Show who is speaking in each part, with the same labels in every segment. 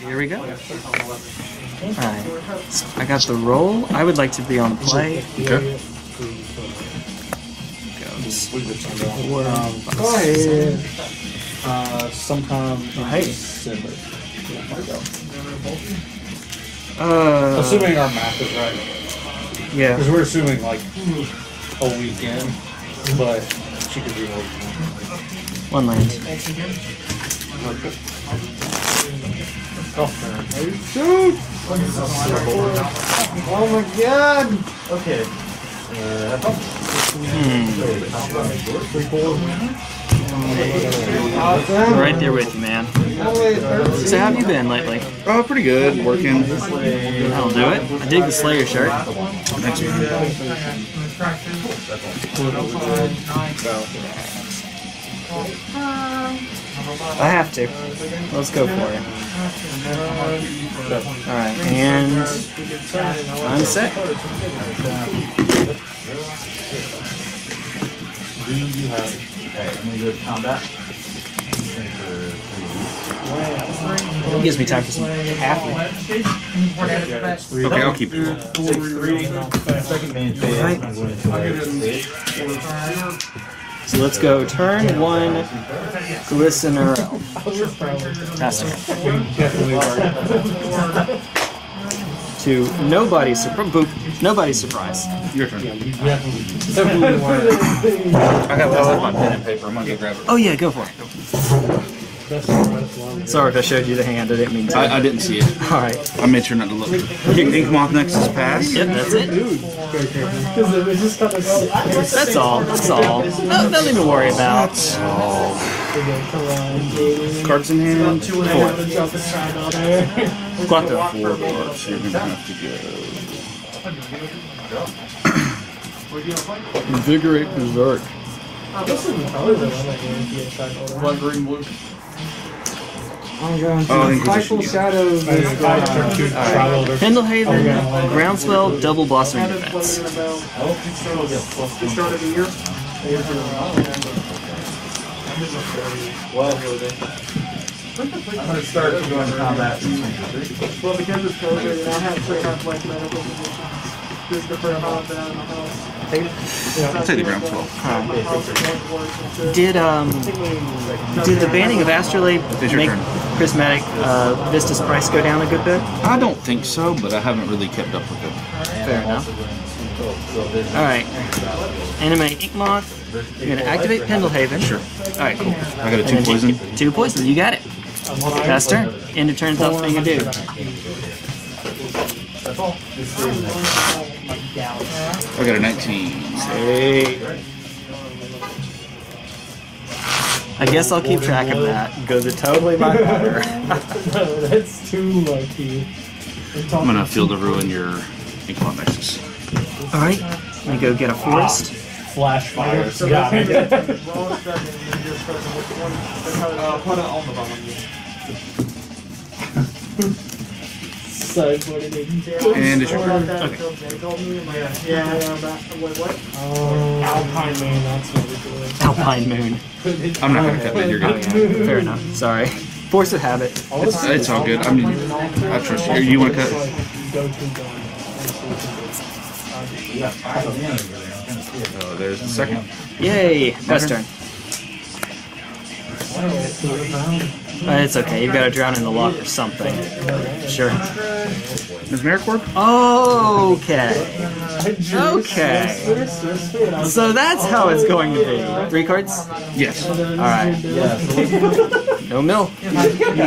Speaker 1: Here we go. Alright. So I got the roll. I would like to be on play. Okay. Goes. Um, play. Uh, sometime in December. Uh, assuming our math is right. Yeah. Because we're assuming like a weekend, but she could be One land. Oh my god! Okay. hmm. Right there with you, man. So how have you been lately? Oh, pretty good. Working. I'll do it. I dig the Slayer shirt. I have to. Let's go for it. Alright, and I'm set. Do you have okay, I'm gonna go to combat. It gives me time for some happy. Okay, I'll keep it. Second so let's go turn one, Glistener. Master. to nobody's surprise. Nobody's surprise. Your turn. I got one pen and paper. I'm gonna grab it. Oh yeah, go for it. Sorry if I showed you the hand. I didn't mean to. I, I didn't see it. All right. I made sure not to look. Kick Inkmoth Nexus pass. Yep, that's it. That's all. That's all. No, nothing to worry about. That's all. Cards in hand. Four. Got
Speaker 2: the four cards. You're gonna
Speaker 1: have to go. Invigorate Berserk. One green blue. I'm going to oh, Pendelhaven, Groundswell, Double Blossoming Defense. Start I'm going to start combat. Well, because it's COVID, I have to have like medical conditions. Just to burn off that in the house. I'll take the ground 12. Um, did um, did the banning of Astrolabe make, turn prismatic uh, Vista's price go down a good bit? I don't think so, but I haven't really kept up with it. Fair enough. All right. Animate Inkmoth. You're gonna activate Pendelhaven. Sure. All right, cool. I got a two poison. Two, poison. You got it. Pass turn. End of turn. That's thing you do. I got a 19. Eight. I guess I'll keep track of that because it totally might matter. no, that's too lucky. I'm gonna Field of Ruin your Inkblot Alright, let me go get a forest. Flash fire. Put it on the bottom. And
Speaker 2: is your turn? Okay.
Speaker 1: Yeah. Uh, Alpine Moon, that's what we're doing. Alpine Moon. I'm not gonna oh, cut that. You're good. Fair enough. Sorry. Force of habit. It's, it's all good. I mean, I trust you. You want to cut? Oh, there's the second. Yay! Best turn. Uh, it's okay. You've got to drown in the loch or something. Sure. Is Maricorp? Okay. Okay. So that's how it's going to be. Three cards? Yes. Alright. No mill. Hmm. hmm. The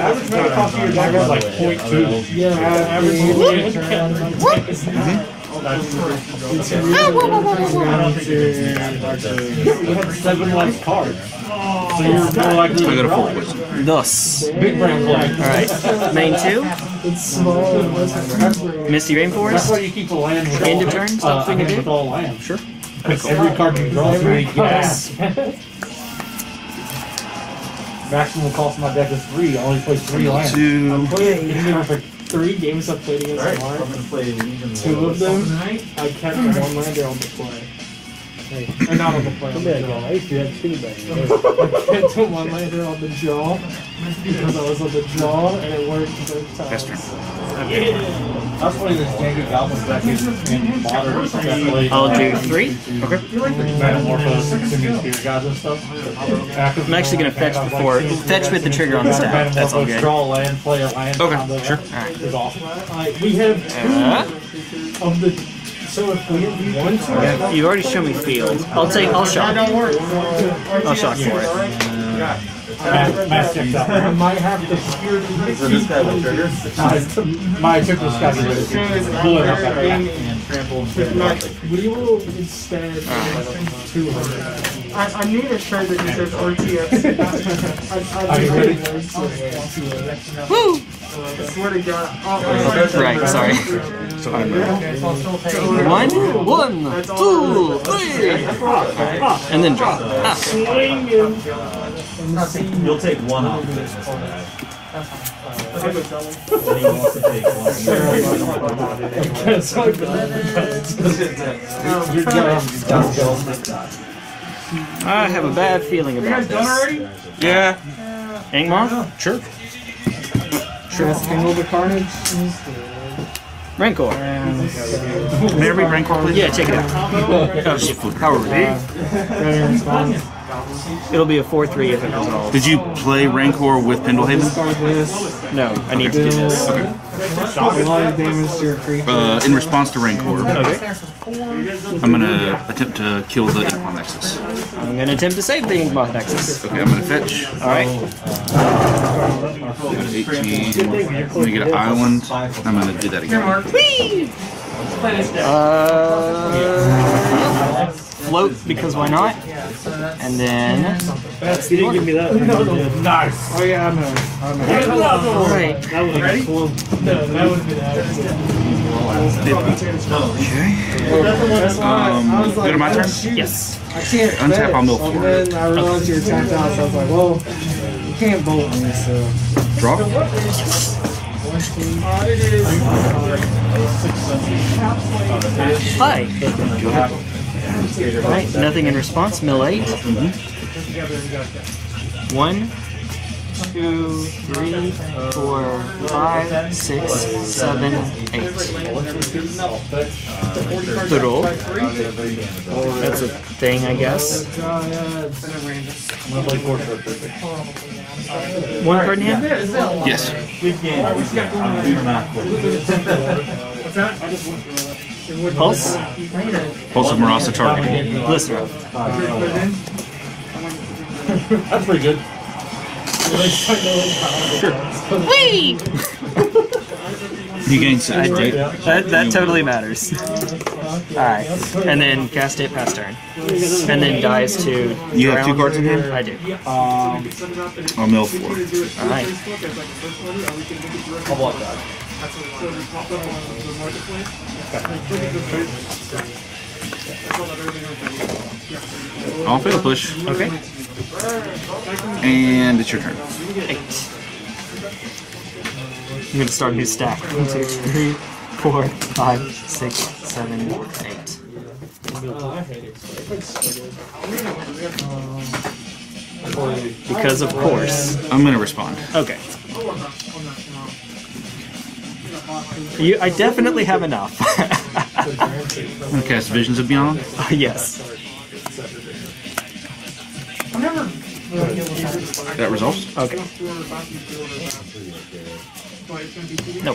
Speaker 1: average mana that's correct. whoa, whoa, whoa, whoa, whoa. I you had seven less cards. So you're more likely to I got a four poison. Thus. Big brain play. Alright. Main two. It's small Misty Rainforest. That's why you keep the land with End of turn. Stop thinking it. all land. Sure. That's every card can draw three. yes. Maximum cost of my deck is three. I only play three lands. Two. I play it three games I played against
Speaker 2: Alright, I'm gonna play Two
Speaker 1: of them, I kept one lander on the play. Hey, Or not on the play, on come the I used to have two back then. I kept a one lander on the draw because I was on the draw and it worked both times. Faster. Yeah! That's one of the standard goblin deckings in modern, I'll oh, uh, do three. Mm-hmm. Okay. I'm actually going to fetch before. Fetch with the trigger on the stack. That's all good. Draw land, play a land. Okay, sure. Alright. We have two uh-huh. of the. So if we want to, okay. you already show me field. I'll take. I'll shock. I'll shock for it. Uh, might have to spear the My took the sky with it up We will instead two hundred. I, need a shirt that says RTS. Are you ready? swear to God. Oh, right, sorry. So I'm right. One, one, two, three, and then drop. Ah. You'll take, you'll take one off this I have a bad feeling about this. You guys done already? Yeah. yeah. Angmar? Sure. Trasking over Carnage? Rancor. May Rancor, Yeah, check it out. oh, shit, food. How are we? It'll be a 4-3 if it all. Did you play Rancor with Pendelhaven? No, I need okay. to do this. Okay. Uh, in response to Rancor, okay. I'm going to attempt to kill the Inkmoth Nexus. I'm going to attempt to save the Inkmoth Nexus. Okay, I'm going to fetch. Alright. 18. I'm going to get an island. I'm going to do that again. Whee! Uh, float, because why not? and then. That's, you didn't give me that. No, no. Nice. Oh, yeah, I know. I
Speaker 2: know. Here's That would have
Speaker 1: been No, that would have been Okay. Um, go to my turn? Yes. I can't. Untap on milk. And then I realized okay. you were tapped out, so I was like, well, you can't bolt me, so. Drop? Play. Alright, nothing in response. Mill 8. Mm -hmm. One, two, three, four, five, six, seven, eight. Throw. That's a thing, I guess. One card in hand? Yes. What's that? Pulse? Pulse of Murasa target. Glycerol. That's pretty good. Whee! you gain six. I do. That, that totally matters. Alright. And then cast it past turn. And then dies to. You have two cards in hand? I do. Um,
Speaker 2: I'll mill four. Alright.
Speaker 1: I'll block that. I'll Fatal Push. Okay. And it's your turn. Eight. I'm gonna start a new stack. One, two, three, four, five, six, seven, eight. Because of course. I'm gonna respond. Okay. You, I definitely have enough. I'm cast Visions of Beyond? Uh, yes. That resolves? Okay. No.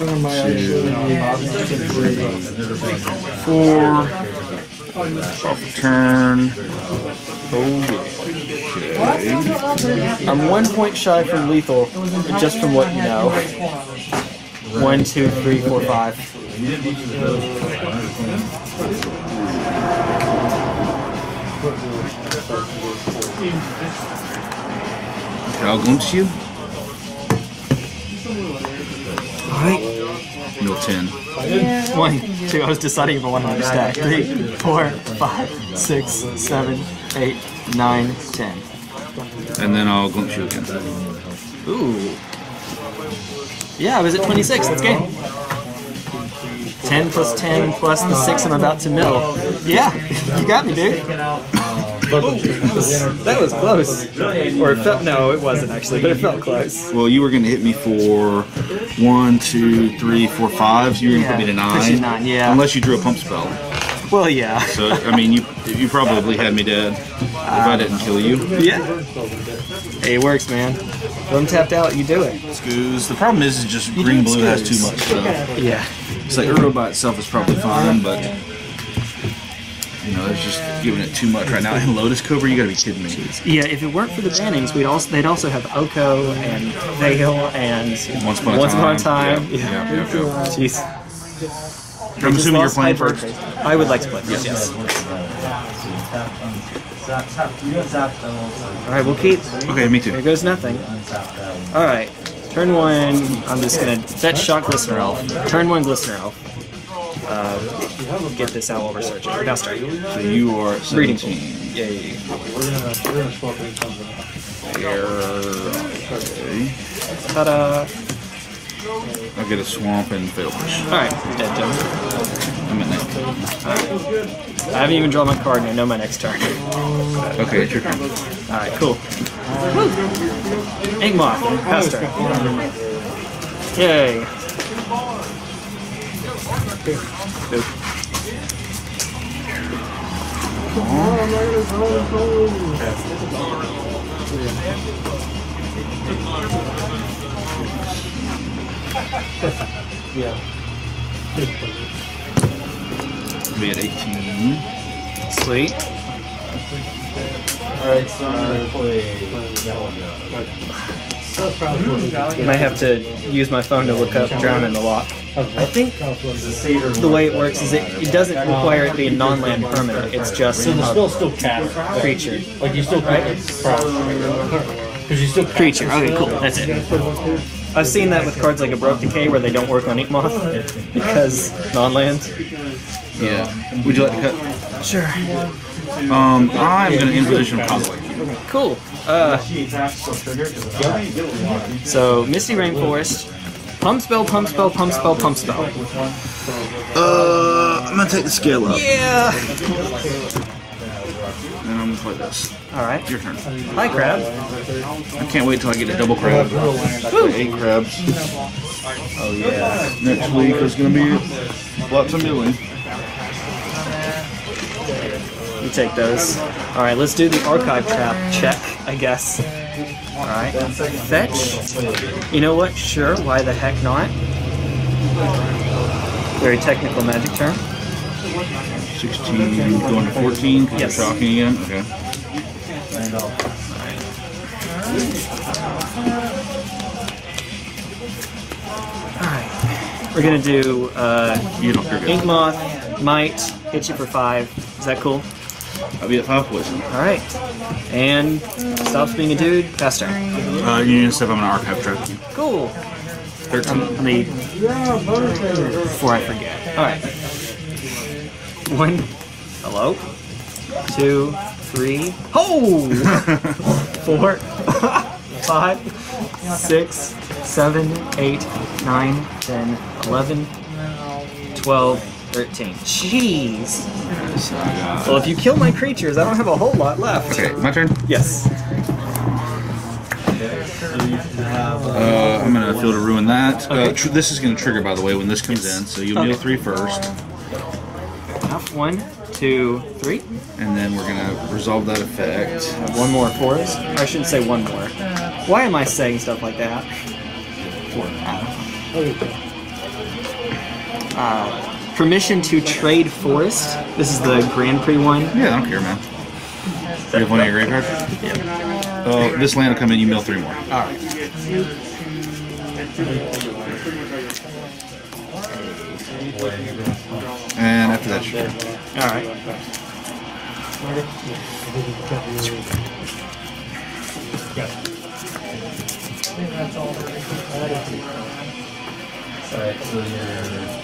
Speaker 2: One of my actually
Speaker 1: four, turn. Okay. I'm one point shy from lethal, just from what you know. One, two, three, four, five. Dragon's you? Alright. you 10. Yeah, one, two, I was deciding for one hundred stack. Three, four, five, six, seven, eight, nine, ten. And then I'll glimpse you again. Ooh. Yeah, I was at 26. That's game. 10 plus 10 plus the 6 I'm about to mill. Yeah, you got me, dude that was close. Or it felt no, it wasn't actually, but it felt close. Well, you were going to hit me for one, two, three, four, five. So you were going to yeah, put me to nine. nine. Yeah. Unless you drew a pump spell. Well, yeah. so I mean, you you probably had me dead if I didn't kill you. Yeah. Hey, it works, man. Let them tapped out, you do it. Scoos. The problem is, is just you green blue has too much stuff. Yeah. It's like Uro by itself is probably fine, but you know, it's just giving it too much right now. And Lotus Cobra, you gotta be kidding me. Yeah, if it weren't for the bannings, we'd also they'd also have Oko and Veil and Once Upon a Once Time. Upon a Time. Yeah. yeah. Jeez. I'm assuming you're playing first. I would like to play first. Yes. yes. All right, we'll keep. Okay, me too. There goes nothing. All right, turn one. I'm just gonna fetch shock Glistener Elf. Turn one Glistener Elf um, get this out while we're now starting. So you are 17. Reading Yay. We're gonna, we're gonna swap in something. There. Ta-da! I'll get a swamp and failfish. Alright, dead jump. I'm at night. Alright. I haven't even drawn my card and I know my next turn. Okay, it's your turn. Alright, cool. Woo!
Speaker 2: Inkmoth, Hester.
Speaker 1: Yay. Nope. Oh, yeah. We had 18. Sweet. Alright, so I'm gonna play that one.
Speaker 2: I might have to
Speaker 1: use my phone to look up Drown in the Loch. I think the way it works is it, it doesn't require it being non-land permanent. It's just so still casts creature. Like you still right? Because you still creature. Okay, cool. That's it. I've seen that with cards like Abrupt Decay where they don't work on Inkmoth because non-land. Yeah. Would you like to cut? Sure. Um, I'm gonna Inquisition probably. Okay, cool. Uh, so, Misty Rainforest. Pump spell, pump spell, pump spell, pump spell. Uh, I'm gonna take the scale up. Yeah! And I'm gonna play this. Alright. Your turn.
Speaker 2: Hi, Crab. I can't wait till I get a double crab. Woo. Eight crabs.
Speaker 1: Oh, yeah. Next week is gonna be lots of milling. You take those. Alright, let's do the archive trap check, I guess. Alright. Fetch. You know what? Sure, why the heck not? Very technical magic term. 16, going to 14, yes. shocking again? Okay. Alright. We're gonna do uh, Inkmoth, Might, hit you for five. Is that cool? I'll be at five poison. All right. And stops being a dude. Faster. Uh, you need to step. I'm archive track Cool. Thirteen. Um, let me. Before I forget. All right. One. Hello. Two. Three. Oh. Four. five. Six. Seven. Eight. Nine. Ten. Eleven. Twelve. 13. Jeez. Well, if you kill my creatures, I don't have a whole lot left. Okay, my turn? Yes. Uh, I'm going to Field of Ruin that. Uh, okay. Uh, this is going to trigger, by the way, when this comes yes. in, so you'll okay. kneel three first. One, two, three. And then we're going to resolve that effect. One more forest? I shouldn't say one more. Why am I saying stuff like that? Four. Oh. Uh, Permission to trade forest. This is the Grand Prix one. Yeah, I don't care, man. You have one of your graveyard? Yeah. Oh, this land will come in, you mill three more. Alright. And after that, sure. Alright. Alright, so you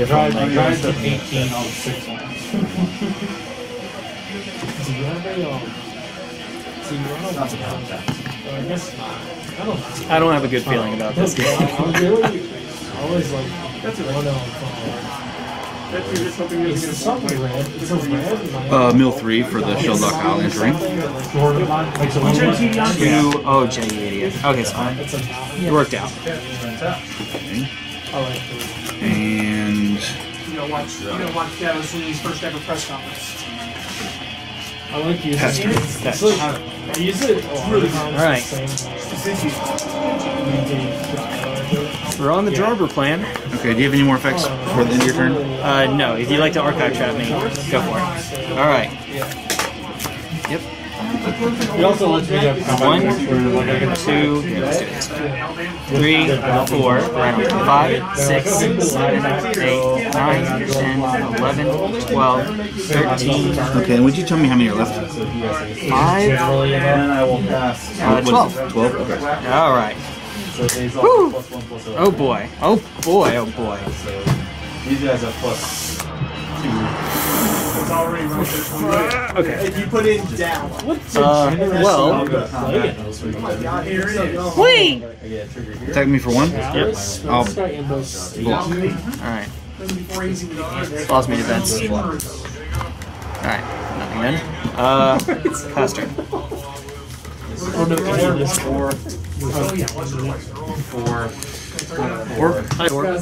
Speaker 1: Um, I to 18 on 6 don't. I don't have a good feeling oh, about this game. I'm really always like that's a one Uh, mill three for the shell Islands ring. Two. Oh, idiot. Okay, it's fine. It worked out. Okay. And you know, watch you know, watch Davos Lee's first ever press conference. I like you. That's true. That's true. I use it. It's really common. All right. We're on the yeah. Jarber plan. Okay, do you have any more effects uh, before the end of your turn? Uh, no. If you'd like to archive trap me, go for it. All right. He also lets me have one, two, three, four, five, six, seven, eight, nine, ten, eleven, twelve, thirteen. Okay, and would you tell me how many are left?
Speaker 2: Five. Uh, twelve. Twelve. Okay. All right. Woo.
Speaker 1: Oh boy. Oh boy. Oh boy. These guys are plus two. Okay. If you put it down. What uh, well. Oh Wait! me for one? Yep. I'll block. Alright. Lost me defense. Alright. Nothing then. Uh, pass turn. Oh no, oh, four. Four. Four. Four. Uh,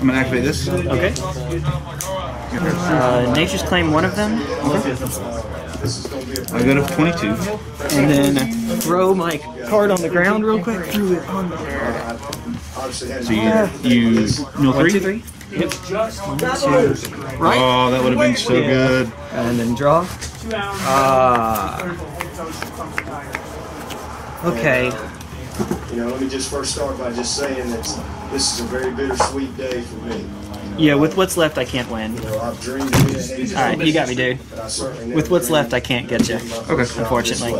Speaker 1: I'm gonna activate this. Okay. Uh, nature's Claim, one of them. I go to 22. And then throw my card on the ground real quick. Threw it on So you, you no One, two, three? Yep. right? Oh, that would have been so yeah. good. And then draw. Ah. Uh, okay. You know, let me just first start by just saying that this is a very bittersweet day for me. Yeah, with what's left, I can't win. Alright, you got me, dude. With what's left, I can't get you. Okay. Unfortunately.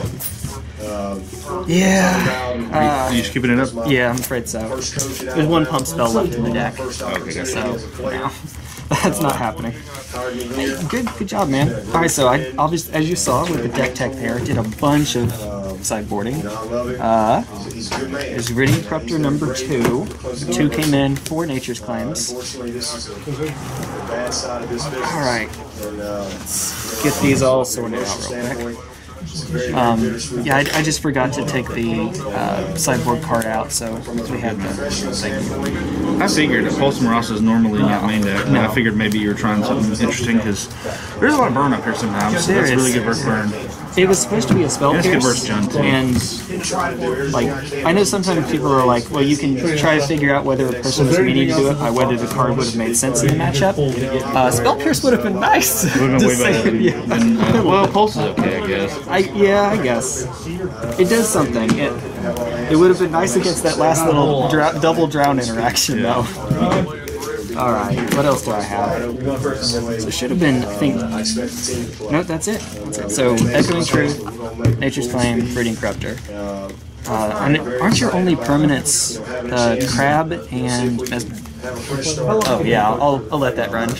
Speaker 1: Um, yeah. Uh, Are you just keeping it up? Yeah, I'm afraid so. There's one pump spell left in the deck. Okay, so, That's not uh, happening. good, good job, man. All right, so I obviously, as you saw with the deck tech there, did a bunch of sideboarding. Uh, is ready. Corrupter number two. Two came in, for Nature's uh, Claims. Alright. Uh, Let's get these all sorted out real quick. Um, yeah, I, I, just forgot to take the uh, sideboard card out, so we had the thing. I figured that Pulse is normally not main deck, I figured maybe you were trying something interesting because there's a lot of burn up here sometimes, so there that's is. really good work burn it was supposed to be a spell pierce, and like I know sometimes people are like, well, you can try to figure out whether a person was meaning to do it by whether the card would have made sense in the matchup. Uh, spell pierce would have been nice. Would yeah. Uh, well, pulse is okay, I guess. I, yeah, I guess it does something. It it would have been nice against that last little double drown interaction, though. All right. What else do I have? So it should have been. I think. No, that's it. That's it. So echoing truth, nature's Claim, breeding corruptor. Uh, aren't your only permanents uh, crab and Oh yeah, I'll, I'll let that run.